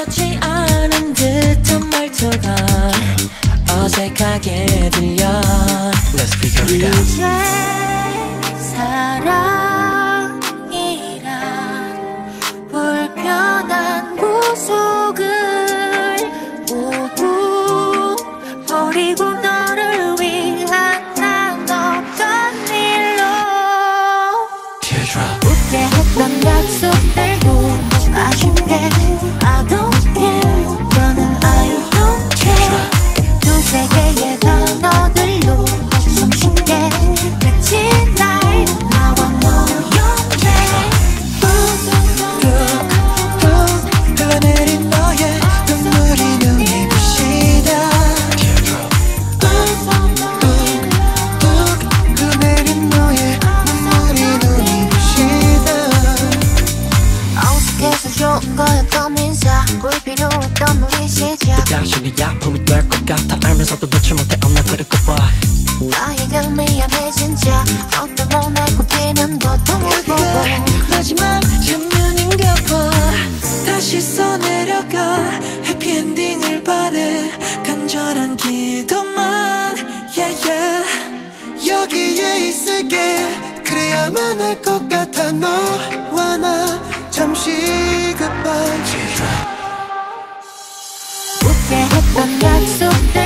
그렇지 않은 듯한 말투가 어색하게 들려. 거였던 우리 시작. 당신이 아픔이 될 것 같아. 알면서도 놓지 못해 없나 그럴까 봐 나에게 미안해 진짜 어떤 너날 꼽히는 고통을 보고. 마지막 장면인가 봐. 다시 써내려가. 해피엔딩을 바래. 간절한 기도만. Yeah, yeah. 여기에 있을게. 그래야만 할 것 같아. 너와 나 잠시 웃게 했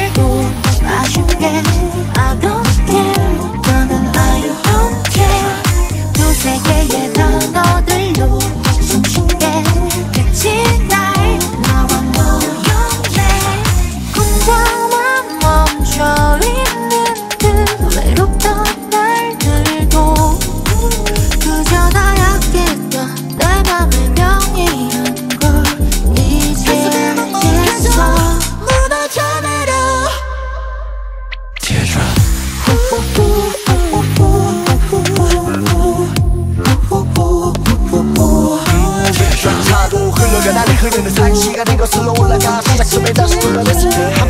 흐르는 상시가 된 것으로 올라가 시작점에 다시 불러냈을 때.